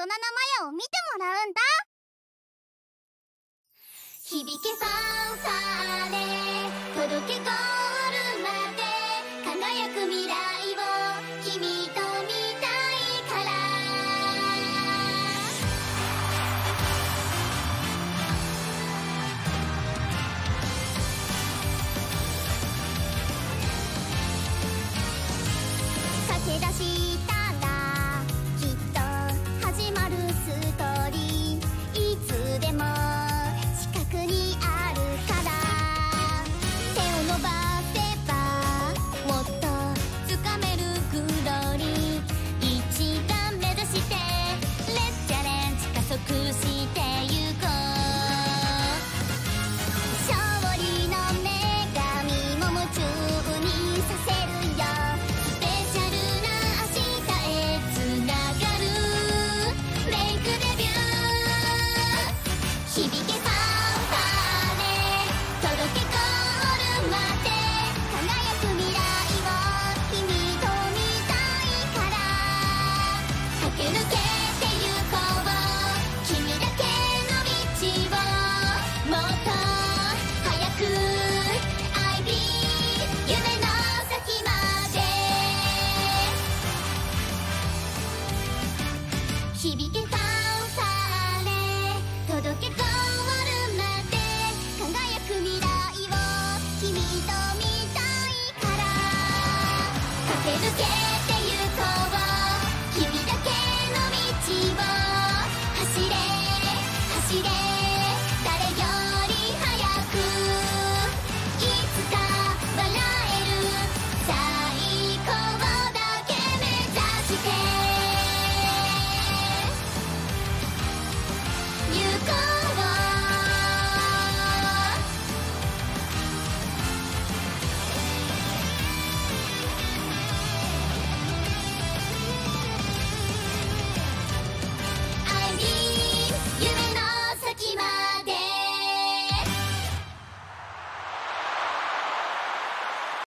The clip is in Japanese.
人のマヤを見てもらうんだ。響けさ Let's get it.